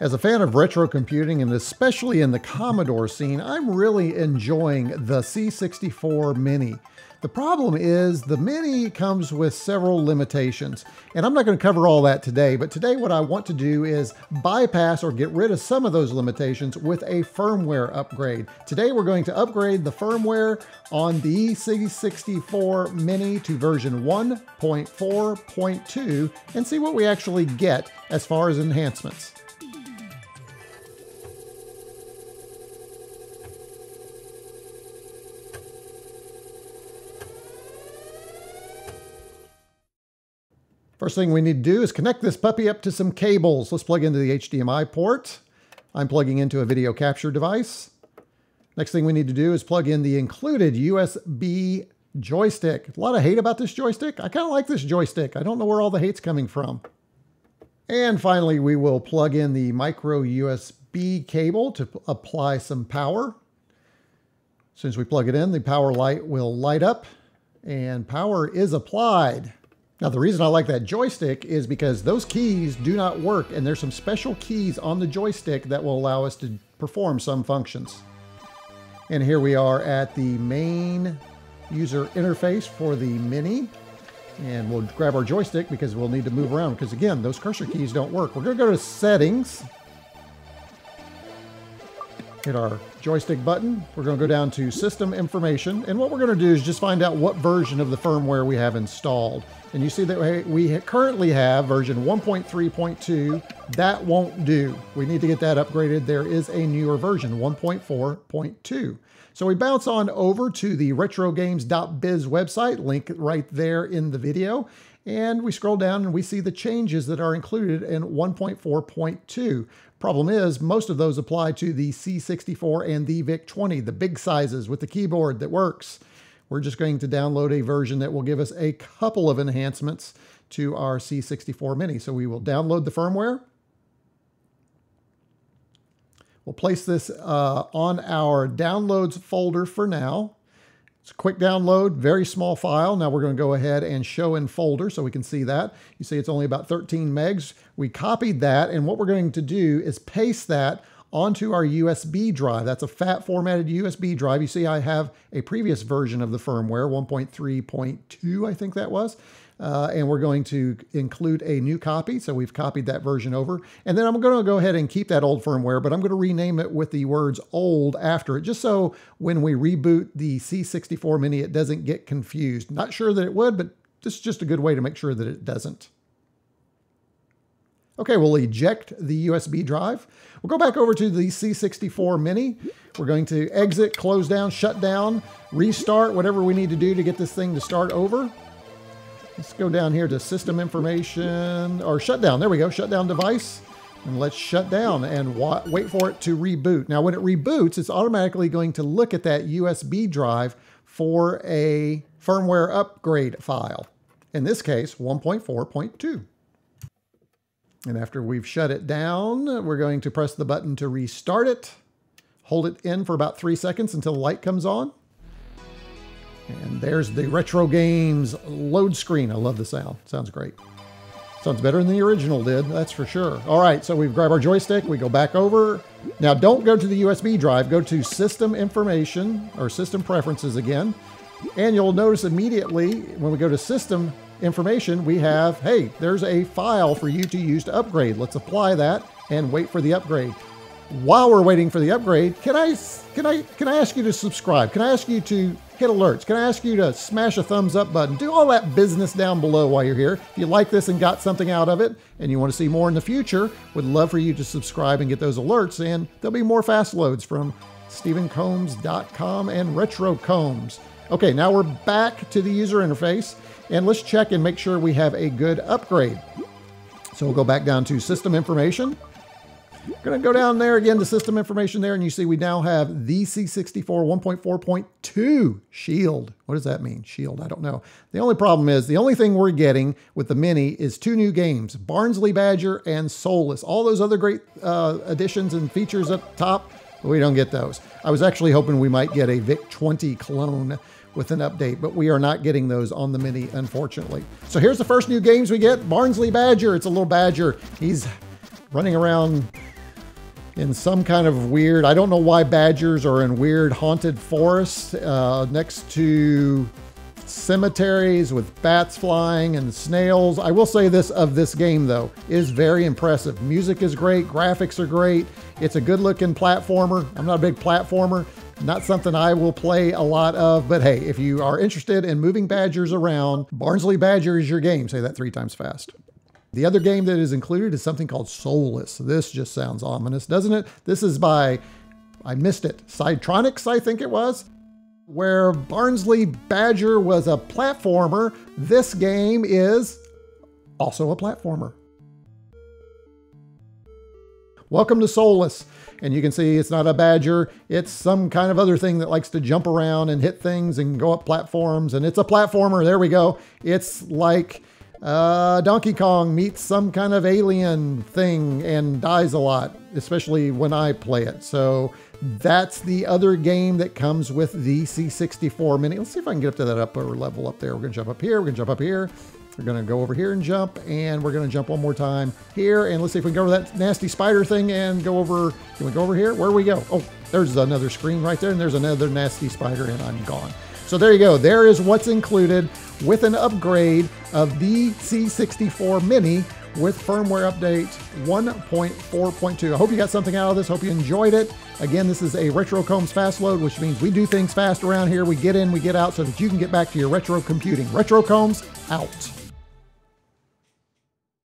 As a fan of retro computing and especially in the Commodore scene, I'm really enjoying the C64 Mini. The problem is the Mini comes with several limitations, and I'm not going to cover all that today, but today what I want to do is bypass or get rid of some of those limitations with a firmware upgrade. Today we're going to upgrade the firmware on the C64 Mini to version 1.4.2 and see what we actually get as far as enhancements. First thing we need to do is connect this puppy up to some cables. Let's plug into the HDMI port. I'm plugging into a video capture device. Next thing we need to do is plug in the included USB joystick. A lot of hate about this joystick. I kind of like this joystick. I don't know where all the hate's coming from. And finally, we will plug in the micro USB cable to apply some power. As soon as we plug it in, the power light will light up and power is applied. Now, the reason I like that joystick is because those keys do not work, and there's some special keys on the joystick that will allow us to perform some functions. And here we are at the main user interface for the Mini. And we'll grab our joystick because we'll need to move around because again, those cursor keys don't work. We're gonna go to settings hit our joystick button. We're going to go down to system information. And what we're going to do is just find out what version of the firmware we have installed. And you see that we currently have version 1.3.2. That won't do. We need to get that upgraded. There is a newer version, 1.4.2. So we bounce on over to the retrogames.biz website, link right there in the video. And we scroll down and we see the changes that are included in 1.4.2. Problem is, most of those apply to the C64 and the VIC-20, the big sizes with the keyboard that works. We're just going to download a version that will give us a couple of enhancements to our C64 Mini. So we will download the firmware. We'll place this uh, on our downloads folder for now. It's a quick download, very small file. Now we're going to go ahead and show in folder so we can see that. You see it's only about 13 megs. We copied that and what we're going to do is paste that onto our USB drive. That's a fat formatted USB drive. You see I have a previous version of the firmware, 1.3.2 I think that was. Uh, and we're going to include a new copy. So we've copied that version over. And then I'm going to go ahead and keep that old firmware, but I'm going to rename it with the words old after it, just so when we reboot the C64 Mini, it doesn't get confused. Not sure that it would, but this is just a good way to make sure that it doesn't. Okay, we'll eject the USB drive. We'll go back over to the C64 Mini. We're going to exit, close down, shut down, restart, whatever we need to do to get this thing to start over. Let's go down here to system information or shutdown. There we go, shutdown device. And let's shut down and wait for it to reboot. Now, when it reboots, it's automatically going to look at that USB drive for a firmware upgrade file. In this case, 1.4.2. And after we've shut it down, we're going to press the button to restart it. Hold it in for about three seconds until the light comes on. And there's the Retro Games load screen. I love the sound. Sounds great. Sounds better than the original did, that's for sure. All right, so we've grabbed our joystick, we go back over. Now don't go to the USB drive, go to System Information or System Preferences again. And you'll notice immediately when we go to System Information, we have, hey, there's a file for you to use to upgrade. Let's apply that and wait for the upgrade. While we're waiting for the upgrade, can I can I can I ask you to subscribe? Can I ask you to hit alerts. Can I ask you to smash a thumbs up button? Do all that business down below while you're here. If you like this and got something out of it and you want to see more in the future, would love for you to subscribe and get those alerts. And there'll be more fast loads from StevenCombs.com and RetroCombs. Okay, now we're back to the user interface and let's check and make sure we have a good upgrade. So we'll go back down to system information. Going to go down there again to system information there, and you see we now have the C64 1.4.2 Shield. What does that mean? Shield, I don't know. The only problem is the only thing we're getting with the Mini is two new games, Barnsley Badger and Soulless. All those other great uh, additions and features up top, we don't get those. I was actually hoping we might get a VIC-20 clone with an update, but we are not getting those on the Mini, unfortunately. So here's the first new games we get. Barnsley Badger. It's a little badger. He's running around in some kind of weird, I don't know why badgers are in weird haunted forests uh, next to cemeteries with bats flying and snails. I will say this of this game though, is very impressive. Music is great, graphics are great. It's a good looking platformer. I'm not a big platformer, not something I will play a lot of, but hey, if you are interested in moving badgers around, Barnsley Badger is your game. Say that three times fast. The other game that is included is something called Soulless. This just sounds ominous, doesn't it? This is by, I missed it, Psytronics, I think it was where Barnsley Badger was a platformer, this game is also a platformer. Welcome to Soulless. And you can see it's not a badger, it's some kind of other thing that likes to jump around and hit things and go up platforms. And it's a platformer, there we go. It's like uh, Donkey Kong meets some kind of alien thing and dies a lot, especially when I play it. So that's the other game that comes with the C64 Mini. Let's see if I can get up to that upper level up there. We're going to jump up here. We're going to jump up here. We're going to go over here and jump, and we're going to jump one more time here. And let's see if we can go over that nasty spider thing and go over. Can we go over here? Where do we go? Oh, there's another screen right there, and there's another nasty spider, and I'm gone. So there you go. There is what's included with an upgrade of the C64 Mini with firmware update 1.4.2. I hope you got something out of this. Hope you enjoyed it. Again, this is a Retro Combs fast load, which means we do things fast around here. We get in, we get out so that you can get back to your retro computing. Retro Combs out.